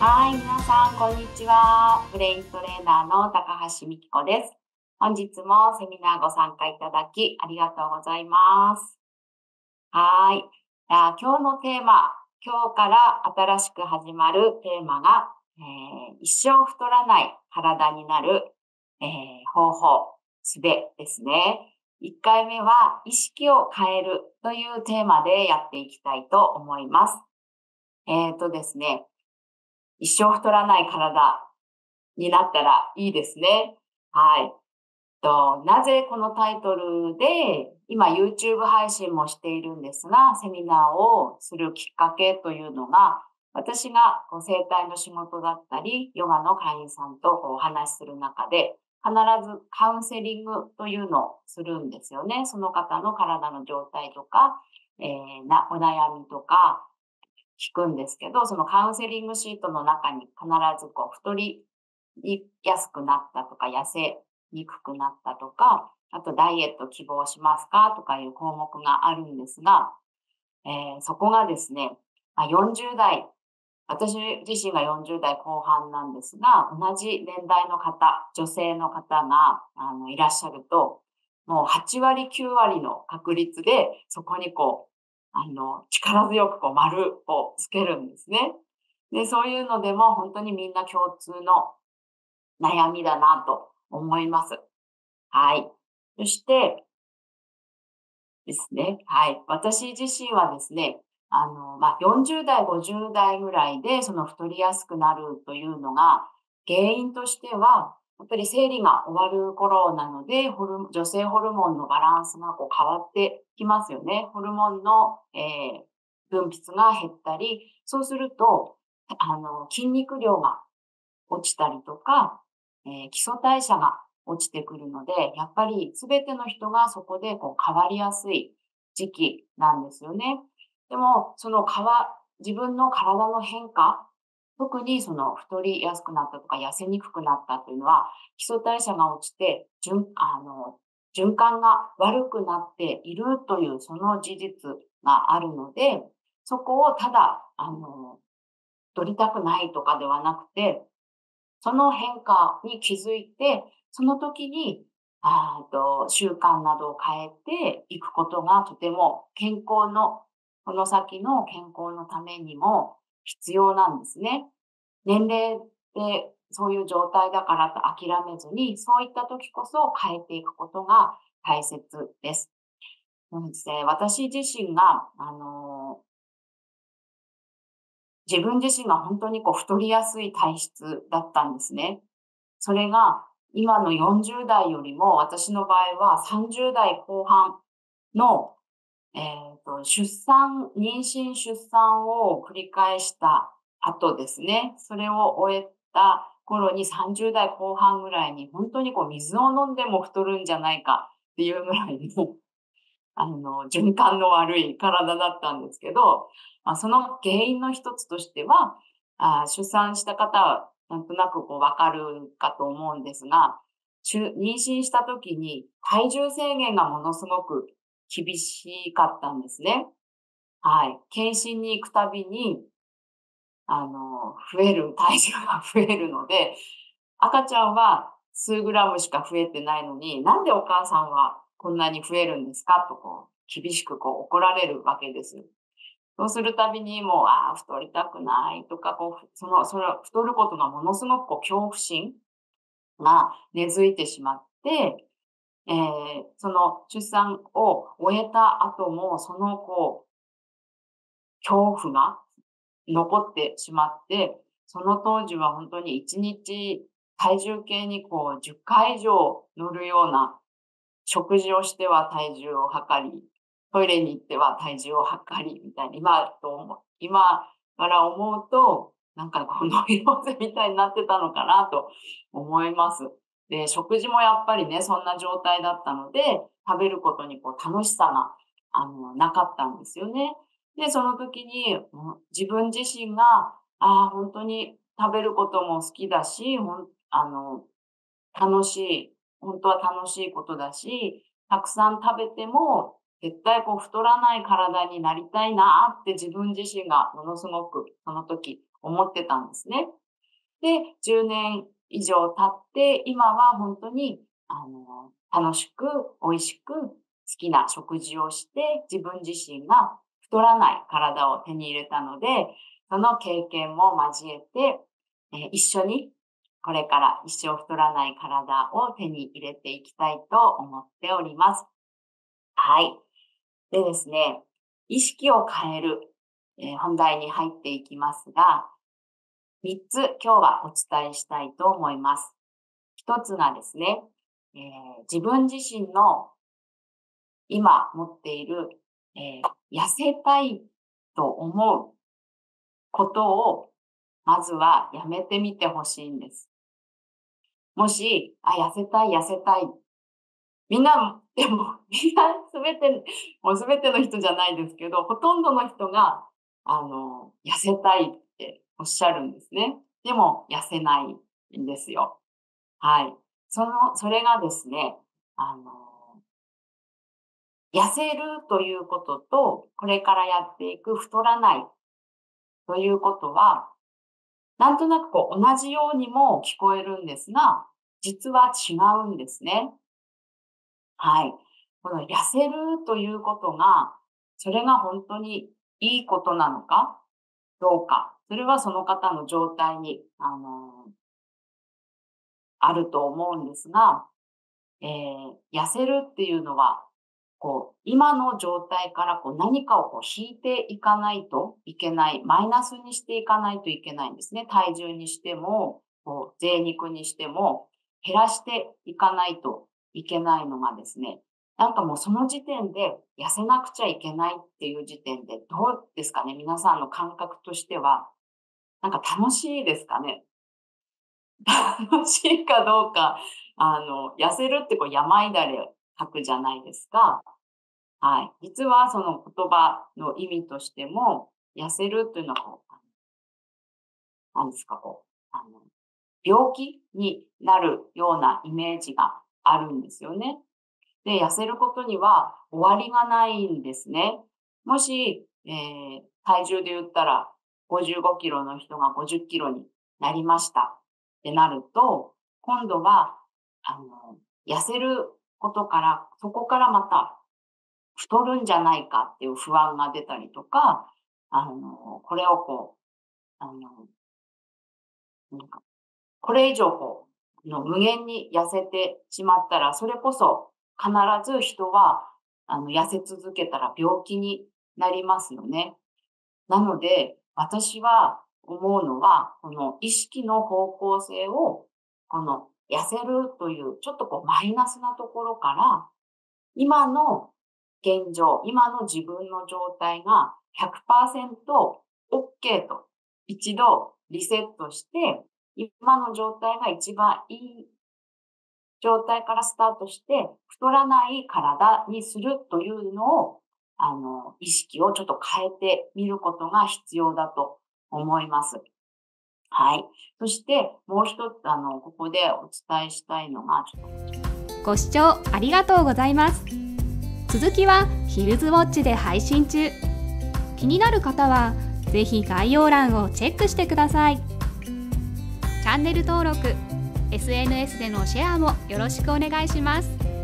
はい、皆さん、こんにちは。ブレイントレーナーの高橋美希子です。本日もセミナーご参加いただきありがとうございます。はい。今日のテーマ、今日から新しく始まるテーマが、えー、一生太らない体になる、えー、方法、すべですね。1回目は意識を変えるというテーマでやっていきたいと思います。えっ、ー、とですね、一生太らない体になったらいいですね。はい。となぜこのタイトルで今 YouTube 配信もしているんですが、セミナーをするきっかけというのが、私がこう生体の仕事だったり、ヨガの会員さんとこうお話しする中で、必ずカウンセリングというのをするんですよね。その方の体の状態とか、えー、なお悩みとか、聞くんですけど、そのカウンセリングシートの中に必ずこう太りやすくなったとか、痩せにくくなったとか、あとダイエット希望しますかとかいう項目があるんですが、えー、そこがですね、まあ、40代、私自身が40代後半なんですが、同じ年代の方、女性の方があのいらっしゃると、もう8割、9割の確率で、そこにこう、あの、力強くこう丸をつけるんですね。で、そういうのでも本当にみんな共通の悩みだなと思います。はい。そして、ですね。はい。私自身はですね、あの、まあ、40代、50代ぐらいで、その太りやすくなるというのが、原因としては、やっぱり生理が終わる頃なので、ホル女性ホルモンのバランスがこう変わってきますよね。ホルモンの、えー、分泌が減ったり、そうすると、あの、筋肉量が落ちたりとか、えー、基礎代謝が落ちてくるので、やっぱり全ての人がそこでこう変わりやすい時期なんですよね。でも、その変わ、自分の体の変化特にその太りやすくなったとか痩せにくくなったというのは、基礎代謝が落ちて、循あの循環が悪くなっているというその事実があるので、そこをただ、あの、取りたくないとかではなくて、その変化に気づいて、その時に、あと習慣などを変えていくことがとても健康の、この先の健康のためにも必要なんですね。年齢でそういう状態だからと諦めずに、そういった時こそ変えていくことが大切です。ですね、私自身が、あの自分自身が本当にこう太りやすい体質だったんですね。それが今の40代よりも私の場合は30代後半のえーと、出産、妊娠、出産を繰り返した後ですね、それを終えた頃に30代後半ぐらいに本当にこう水を飲んでも太るんじゃないかっていうぐらいの あの循環の悪い体だったんですけど、まあ、その原因の一つとしては、あ出産した方はなんとなくこうわかるかと思うんですが、妊娠した時に体重制限がものすごく厳しかったんですね。はい。検診に行くたびに、あの、増える、体重が増えるので、赤ちゃんは数グラムしか増えてないのに、なんでお母さんはこんなに増えるんですか？とこう、厳しくこう怒られるわけです。そうするたびにもう、ああ、太りたくないとか、こう、その、それ、太ることがものすごくこう恐怖心が根付いてしまって、えー、その出産を終えた後も、そのこう、恐怖が残ってしまって、その当時は本当に1日体重計にこう10回以上乗るような食事をしては体重を測り、トイレに行っては体重を測り、みたいに、今と思、今から思うと、なんかこの色ぜみたいになってたのかなと思います。で、食事もやっぱりね、そんな状態だったので、食べることにこう楽しさが、あの、なかったんですよね。で、その時に、自分自身が、ああ、本当に食べることも好きだし、ほん、あの、楽しい、本当は楽しいことだし、たくさん食べても、絶対こう太らない体になりたいなって自分自身がものすごくその時思ってたんですね。で、10年以上経って、今は本当に、あの、楽しく、美味しく、好きな食事をして、自分自身が太らない体を手に入れたので、その経験も交えて、え、一緒にこれから一生太らない体を手に入れていきたいと思っております。はい。でですね、意識を変える、え、本題に入っていきますが、3つ今日はお伝えしたいと思います。1つがですね、えー、自分自身の今持っている、えー、痩せたいと思うことをまずはやめてみてほしいんです。もし、あ、痩せたい、痩せたい。みんな、でも、みんなすべて、もうすべての人じゃないですけど、ほとんどの人が、あの、痩せたいおっしゃるんですね。でも、痩せないんですよ。はい。その、それがですね、あの、痩せるということと、これからやっていく太らないということは、なんとなくこう同じようにも聞こえるんですが、実は違うんですね。はい。この痩せるということが、それが本当にいいことなのかどうか。それはその方の状態に、あの、あると思うんですが、えー、痩せるっていうのは、こう、今の状態からこう何かをこう引いていかないといけない、マイナスにしていかないといけないんですね。体重にしても、こう、贅肉にしても、減らしていかないといけないのがですね、なんかもうその時点で痩せなくちゃいけないっていう時点でどうですかね皆さんの感覚としては、なんか楽しいですかね？楽しいかどうか、あの、痩せるってこう山だれ書くじゃないですか。はい。実はその言葉の意味としても、痩せるというのはこう、何ですか、こう、あの、病気になるようなイメージがあるんですよね。で、痩せることには終わりがないんですね。もし、えー、体重で言ったら55キロの人が50キロになりましたってなると、今度は、あの、痩せることから、そこからまた太るんじゃないかっていう不安が出たりとか、あの、これをこう、あの、なんか、これ以上こう、の無限に痩せてしまったら、それこそ必ず人は、あの、痩せ続けたら病気になりますよね。なので、私は思うのは、この意識の方向性を、この痩せるという、ちょっとこうマイナスなところから、今の現状、今の自分の状態が100% OK と一度リセットして、今の状態が一番いい状態からスタートして、太らない体にするというのを、あの、意識をちょっと変えてみることが必要だと思います。はい。そしてもう一つ、あの、ここでお伝えしたいのが、ご視聴ありがとうございます。続きはヒルズウォッチで配信中。気になる方は、ぜひ概要欄をチェックしてください。チャンネル登録、SNS でのシェアもよろしくお願いします。